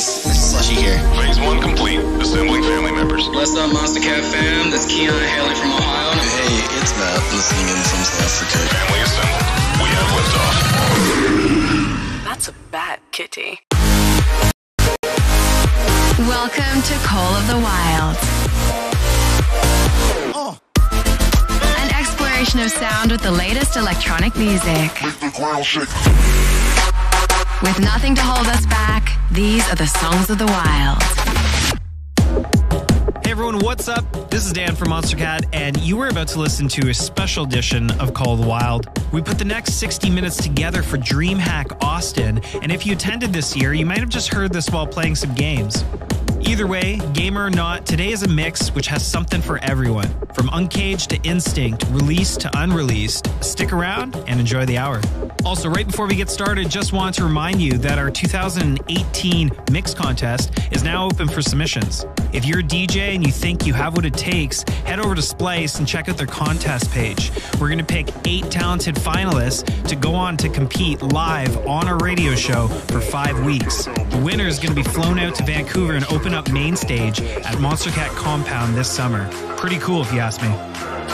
guys, Slushii here. Phase one complete. Assembling family members. What's up, Monstercat fam? This is Keon Haley from Ohio. Hey, it's Matt listening in from South Africa. Family assembled. We have liftoff. That's a bad kitty. Welcome to Call of the Wild. Oh. An exploration of sound with the latest electronic music. With nothing to hold us back, these are the songs of the wild. Hey everyone, what's up? This is Dan from Monstercat, and you are about to listen to a special edition of Call of the Wild. We put the next 60 minutes together for DreamHack Austin, and if you attended this year, you might have just heard this while playing some games. Either way, gamer or not, today is a mix which has something for everyone. From Uncaged to Instinct, released to unreleased. Stick around and enjoy the hour. Also, right before we get started, just want to remind you that our 2018 mix contest is now open for submissions. If you're a DJ and you think you have what it takes, head over to Splice and check out their contest page. We're going to pick eight talented finalists to go on to compete live on our radio show for five weeks. The winner is going to be flown out to Vancouver and open open up main stage at Monstercat Compound this summer. Pretty cool, if you ask me.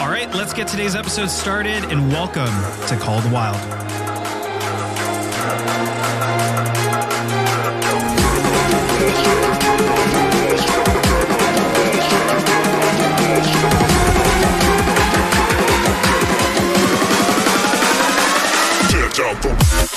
All right, let's get today's episode started and welcome to Call the Wild. Get out the-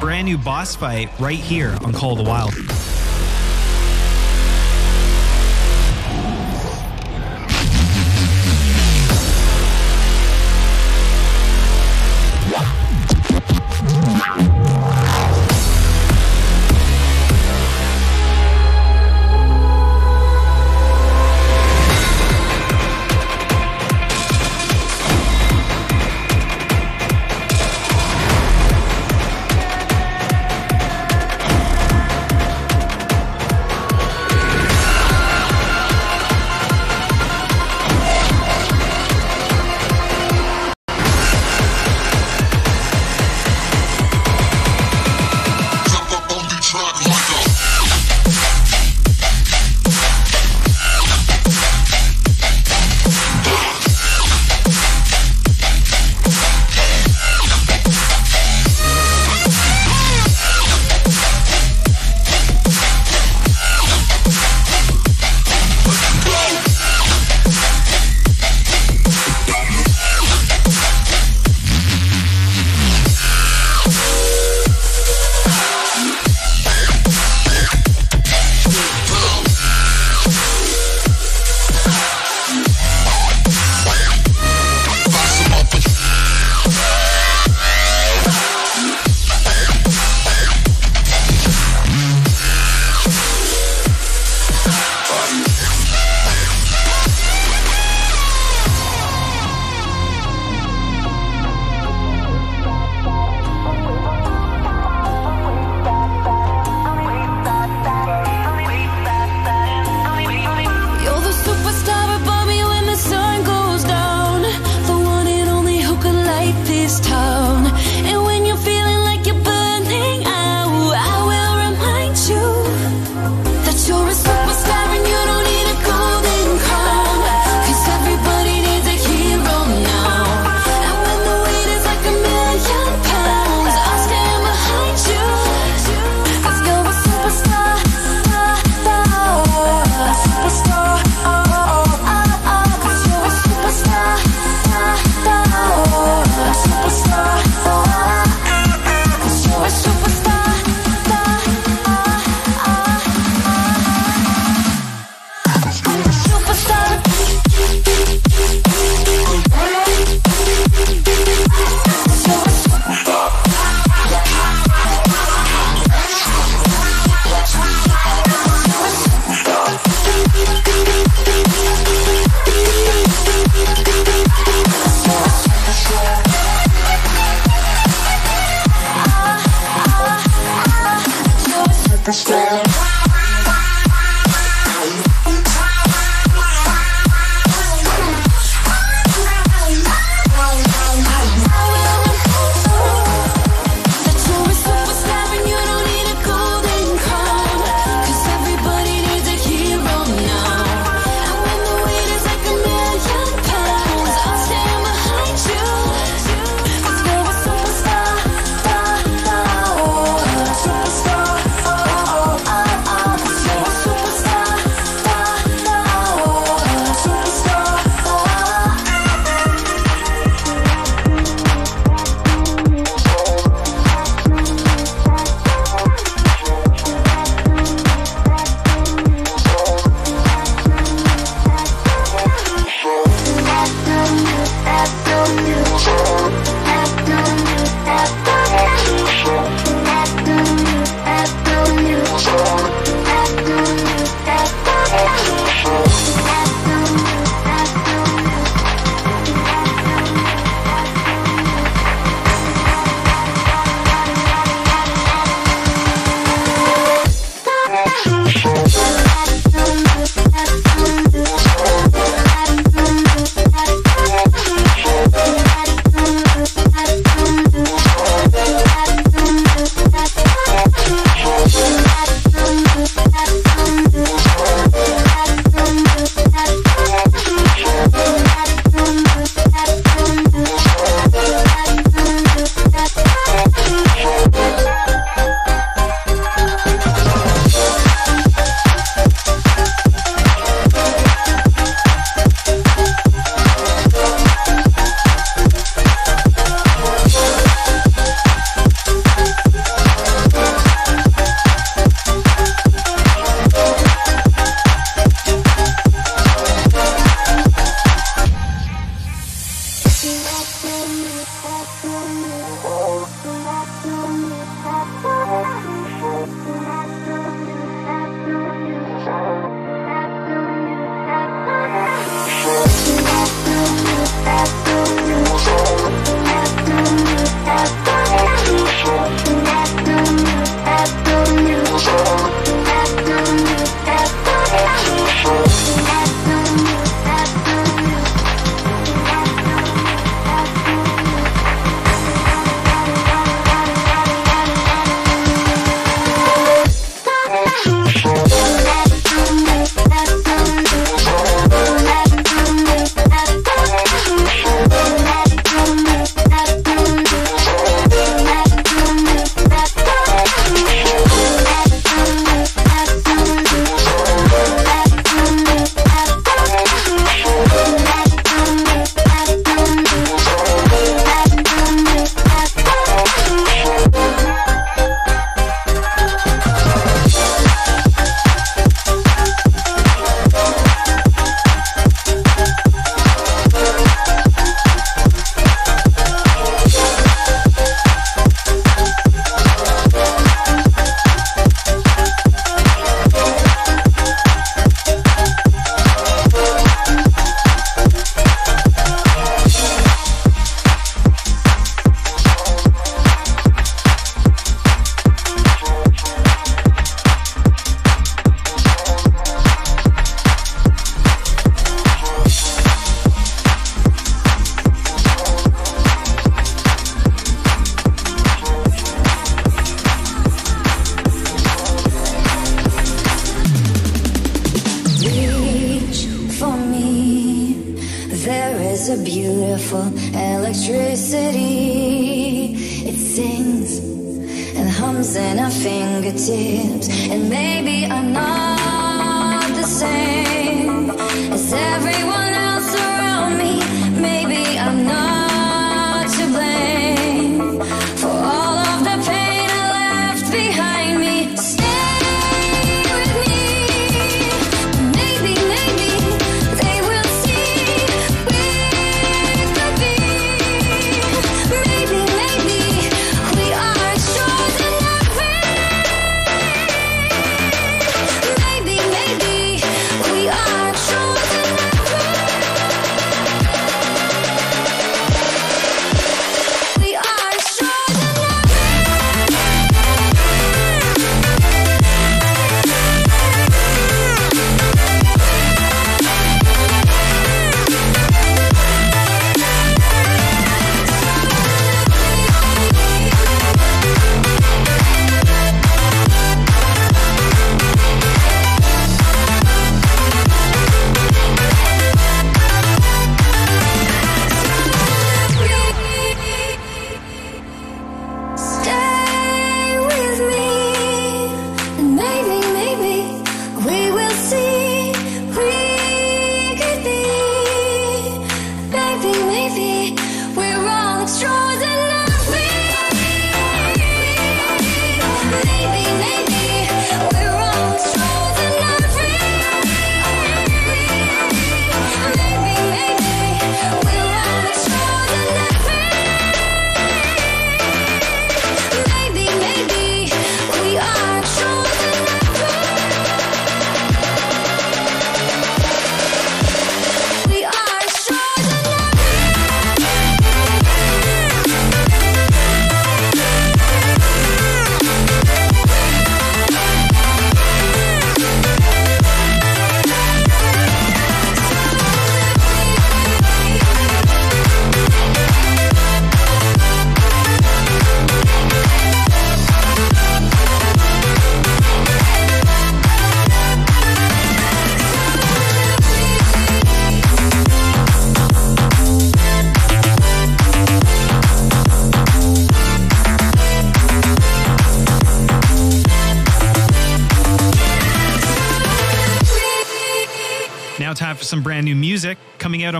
brand new boss fight right here on Call of the Wild.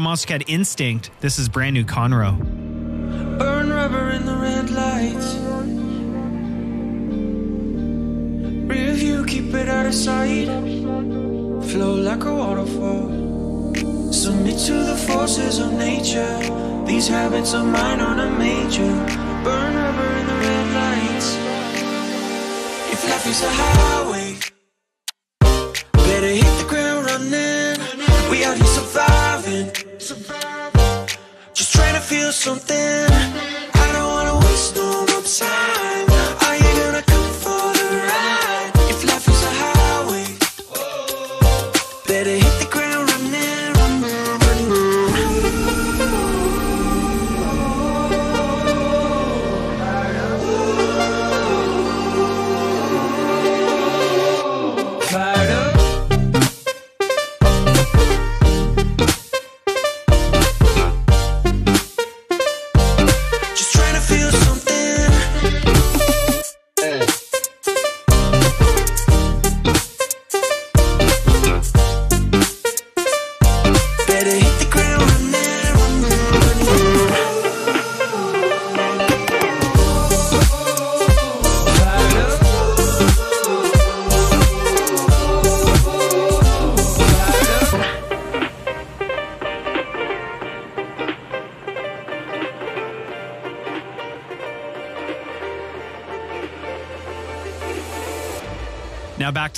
Monstercat Instinct, this is brand new Conro.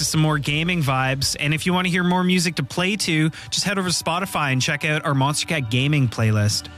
to some more gaming vibes. And if you want to hear more music to play to, just head over to Spotify and check out our Monstercat Gaming playlist.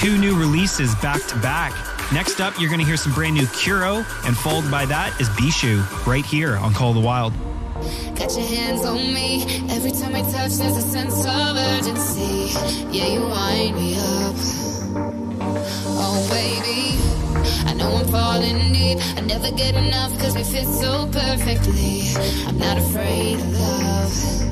two new releases back to back. Next up, you're going to hear some brand new Kuuro, and followed by that is Bishu right here on Call the Wild. Got your hands on me. Every time I touch, there's a sense of urgency. Yeah, you wind me up. Oh, baby. I know I'm falling deep. I never get enough because we fit so perfectly. I'm not afraid of love.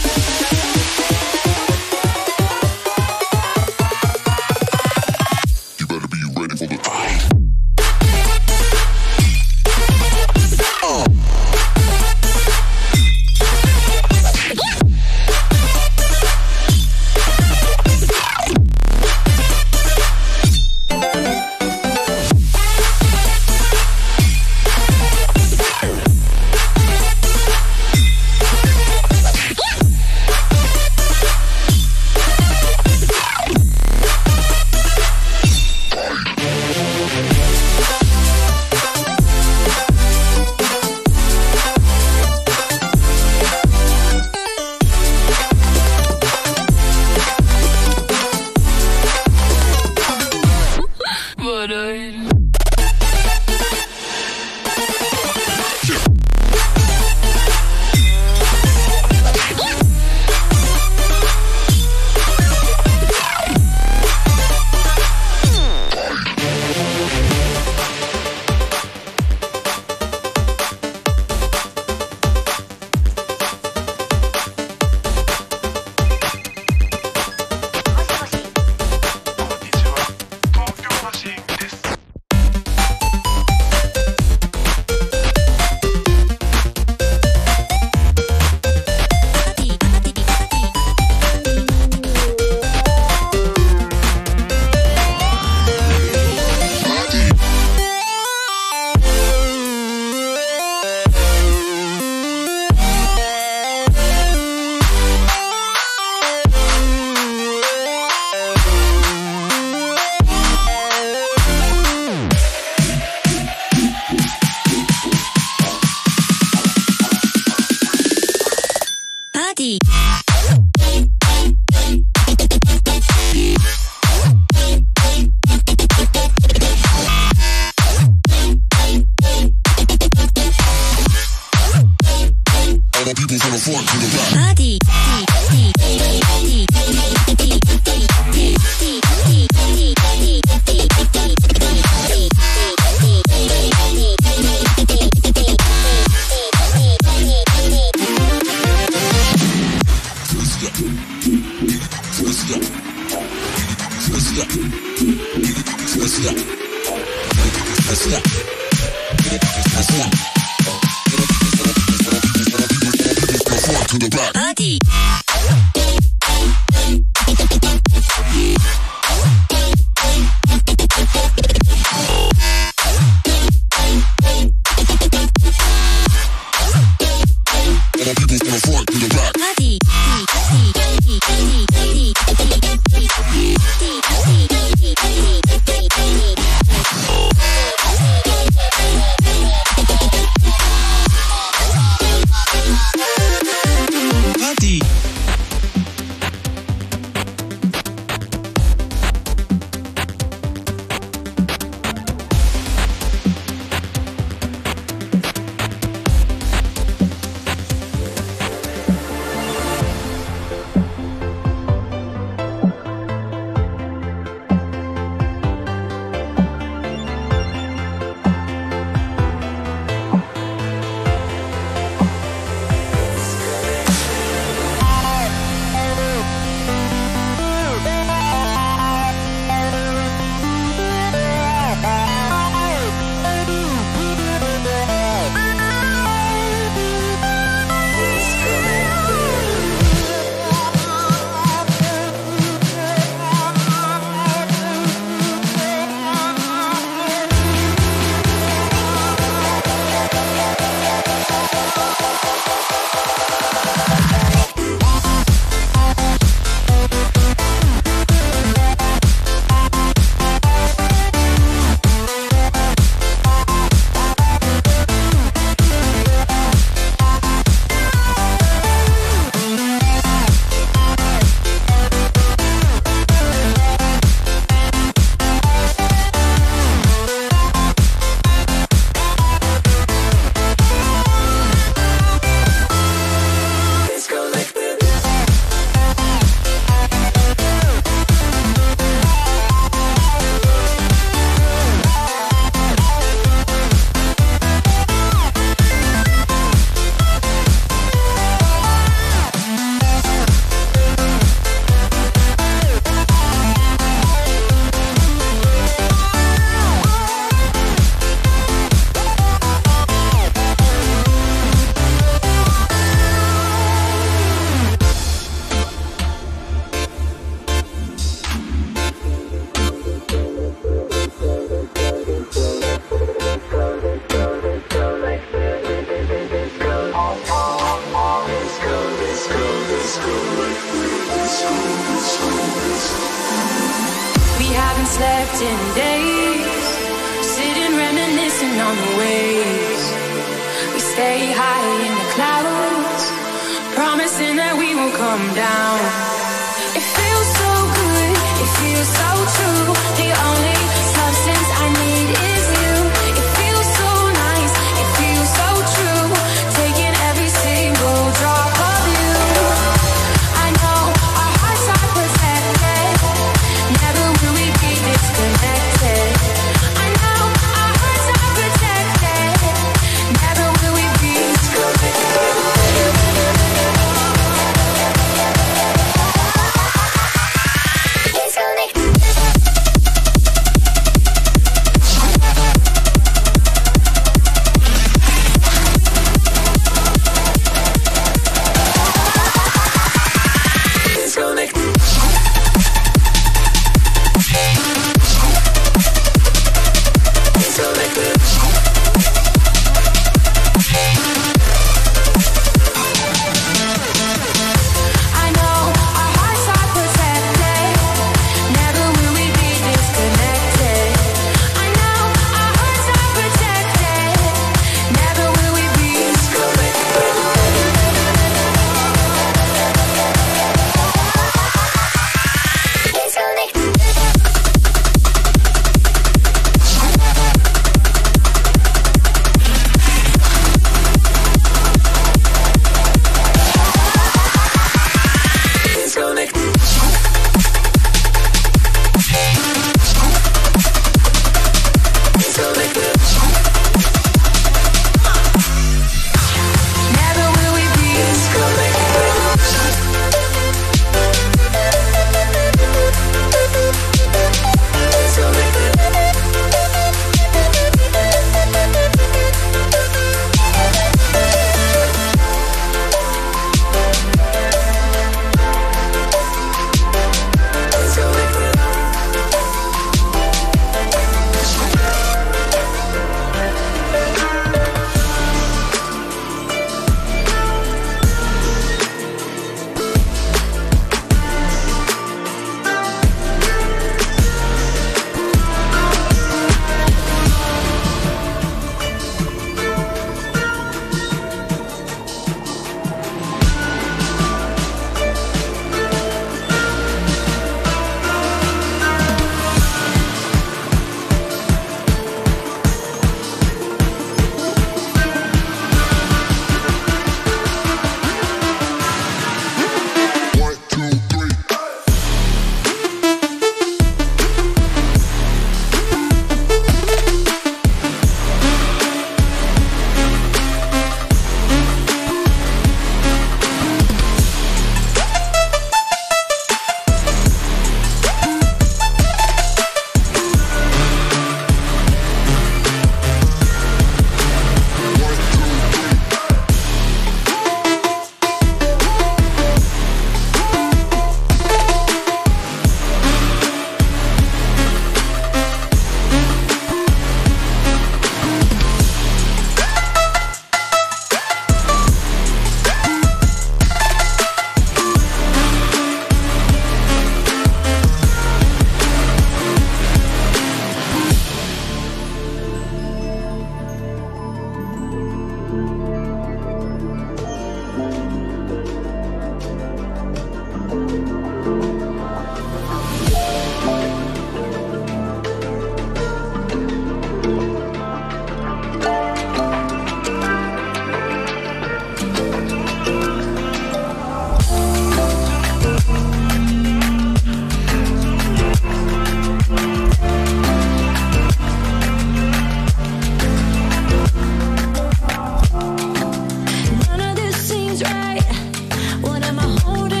am I holding?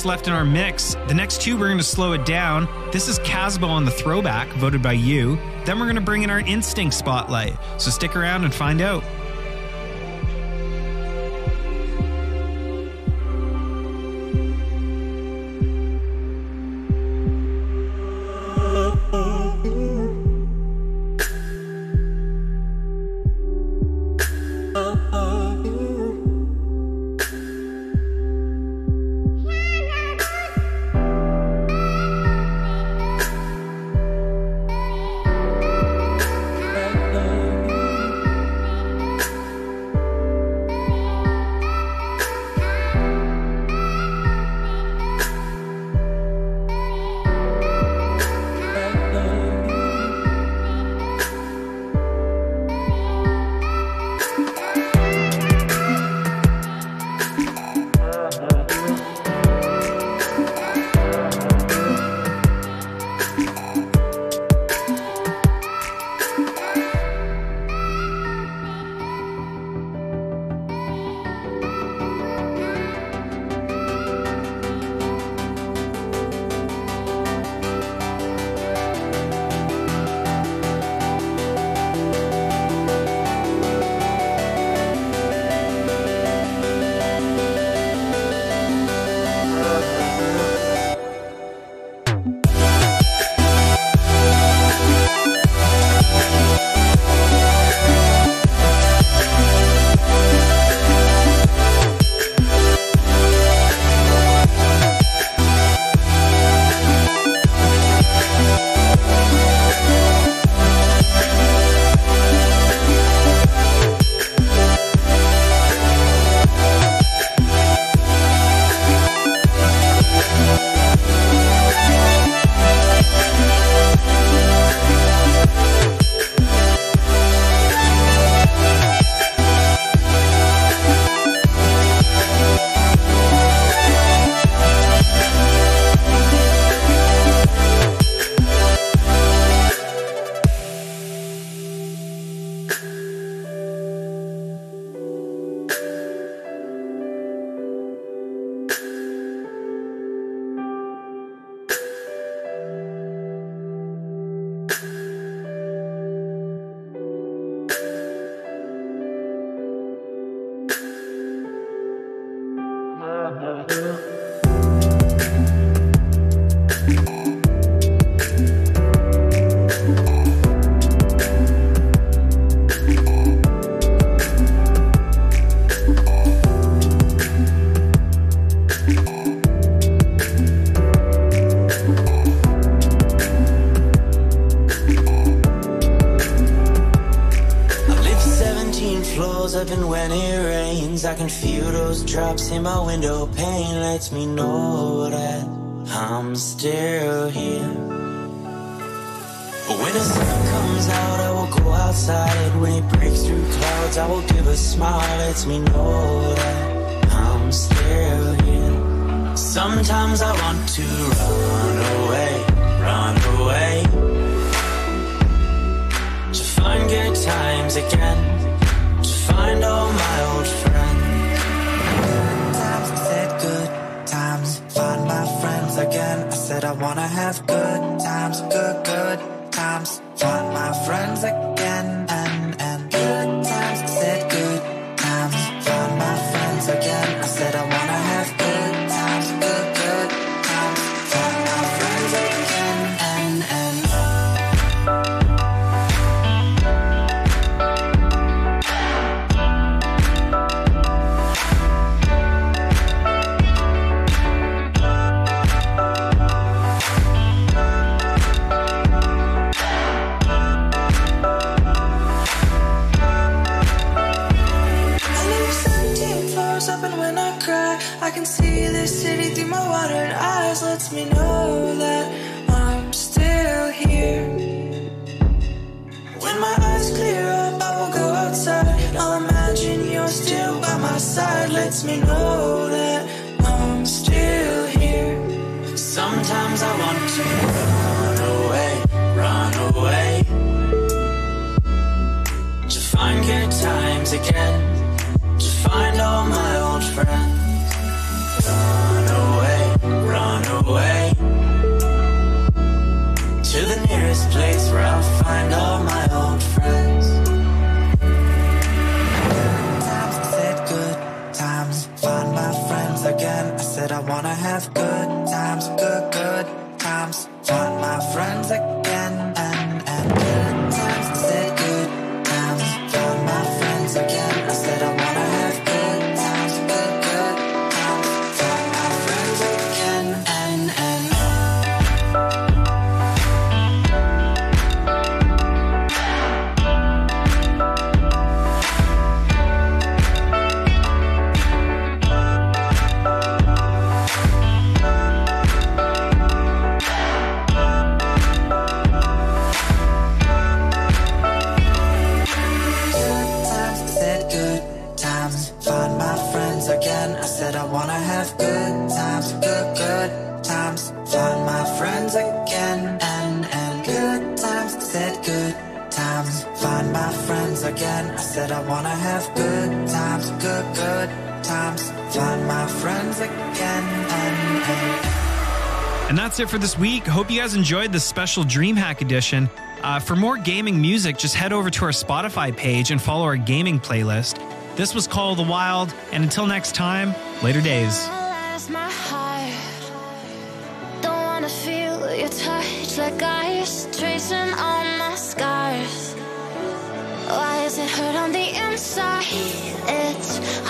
Tracks left in our mix. The next two, we're going to slow it down. This is Casbo on the throwback, voted by you. Then we're going to bring in our instinct spotlight. So stick around and find out. I will give a smile Lets me know that I'm still here Sometimes I want to run away, run away to find good times again, to find all my old friends. Good times, I said good times. Find my friends again. I said I wanna have good wanna have good that's it for this week. Hope you guys enjoyed the special DreamHack edition. Uh, for more gaming music, just head over to our Spotify page and follow our gaming playlist. This was Call of the Wild, and until next time, later days. Why is it hurt on the inside? It's.